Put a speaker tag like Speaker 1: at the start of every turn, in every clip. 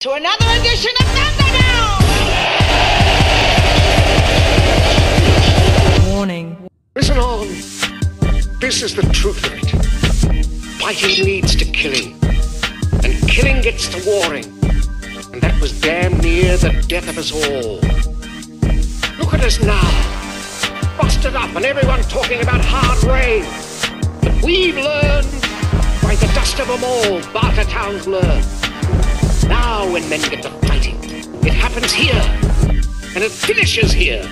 Speaker 1: to another edition of Thunderdome!
Speaker 2: Warning.
Speaker 3: Listen on. This is the truth of it. Fighting leads to killing, and killing gets to warring. And that was damn near the death of us all. Look at us now. Busted up and everyone talking about hard rain. But we've learned by the dust of them all, Bartertown's learned. Now when men get to fighting, it happens here. And it finishes here.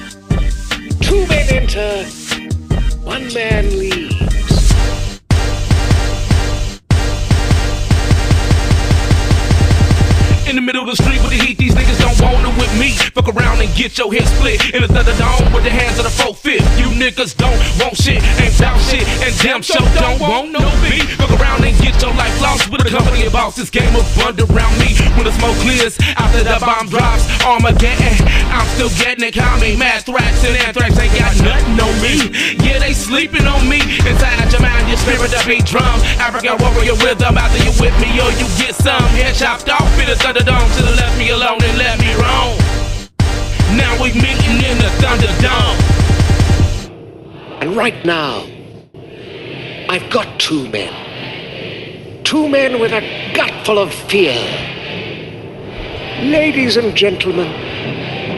Speaker 3: Two men enter, one man leaves.
Speaker 4: In the middle of the street with the heat, these niggas don't want it with me. Fuck around and get your head split in the thunderdome with the hands of the four fifth. You niggas don't want shit, ain't bout shit, and damn sure don't want no beat. Of bosses. Game of fun around me when the smoke clears after the bomb drops. Armageddon, I'm still getting it. Call me mad threats and anthrax ain't got nothing on me. Yeah, they sleeping on me inside your mind, your spirit the beat drum. African warrior rhythm. Either you with me or you get some head chopped off in the thunderdome. Should have left me alone and let me roam. Now we meeting in the thunderdome.
Speaker 3: And right now, I've got two men. Two men with a gut full of fear. Ladies and gentlemen,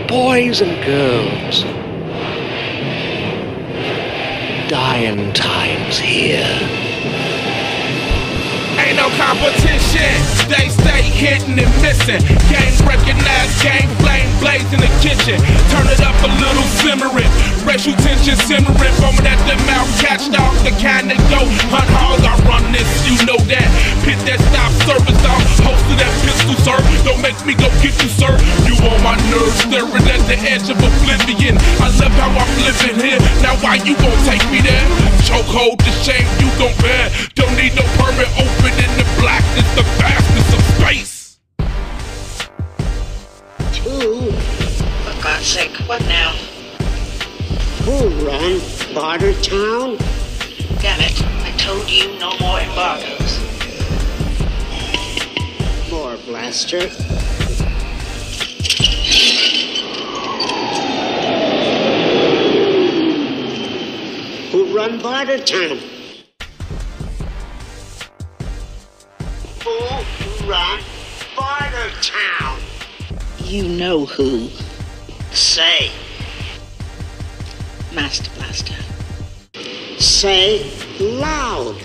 Speaker 3: boys and girls. Dying times here.
Speaker 4: Ain't no competition. They stay hitting and missing. Game recognized, game flame blaze in the kitchen. Turn it up a little simmering. Racial tension simmering. Foaming at the mouth. Sir. You on my nerves, staring at the edge of oblivion. I love how I'm living here. Now why you gon' take me there? Chokehold the shame you gon' bear. Don't need no permit open in the blackness, the vastness of space.
Speaker 5: Two?
Speaker 1: For God's sake, what now?
Speaker 5: Who run Bartertown?
Speaker 1: Damn it, I told you no more embargoes.
Speaker 5: More blaster. Run Bartertown? Who run Barter Town?
Speaker 1: You know who.
Speaker 5: Say,
Speaker 1: Master Blaster.
Speaker 5: say loud.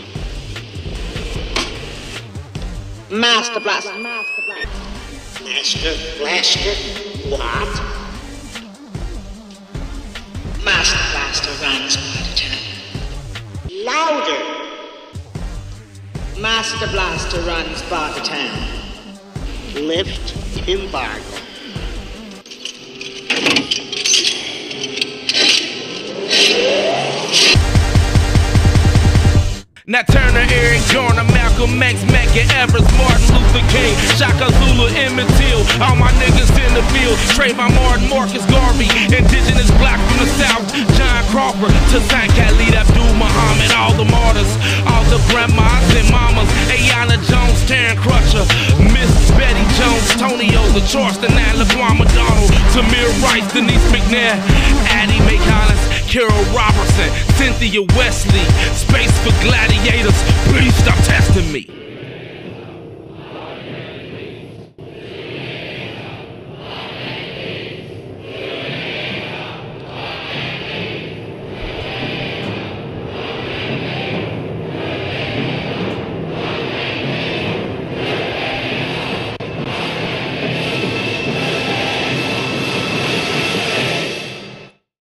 Speaker 1: Master Blaster.
Speaker 5: Master Blaster, what?
Speaker 1: Master Blaster runs Master Blaster runs Bartertown.
Speaker 5: Lift embargo.
Speaker 4: Nat Turner, Eric Garner, Malcolm X, Medgar Evers, Martin Luther King, Shaka Zulu, Emmett Till, all my niggas in the field. Trayvon Martin, Marcus Garvey, indigenous black from the south. John Crawford, Toussaint Khalid, Abdul Muhammad, all the martyrs, grandmas and mamas. Aiyana Jones, Terence Crutcher, Miss Betty Jones, Tony O, the Charleston, and McDonald, Tamir Rice, Denise McNair, Addie Mae Collins, Carol Robertson, Cynthia Wesley, Space for Gladiators. Please stop testing me.